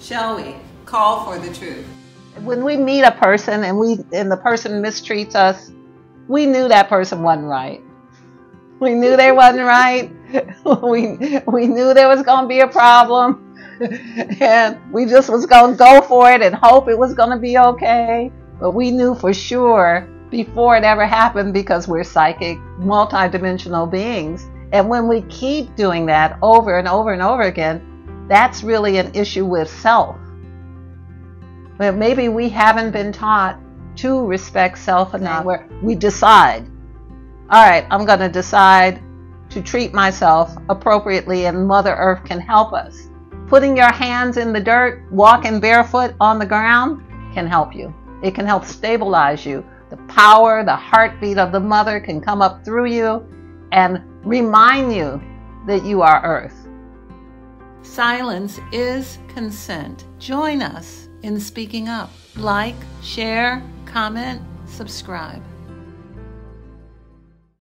shall we, call for the truth. When we meet a person and we and the person mistreats us, we knew that person wasn't right. We knew they wasn't right. We we knew there was going to be a problem. And we just was going to go for it and hope it was going to be okay. But we knew for sure before it ever happened because we're psychic, multidimensional beings. And when we keep doing that over and over and over again, that's really an issue with self. But maybe we haven't been taught to respect self enough where we decide, all right, I'm going to decide to treat myself appropriately and Mother Earth can help us. Putting your hands in the dirt, walking barefoot on the ground can help you. It can help stabilize you. The power, the heartbeat of the mother can come up through you and remind you that you are Earth. Silence is consent. Join us in speaking up. Like, share, comment, subscribe.